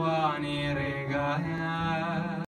mige daram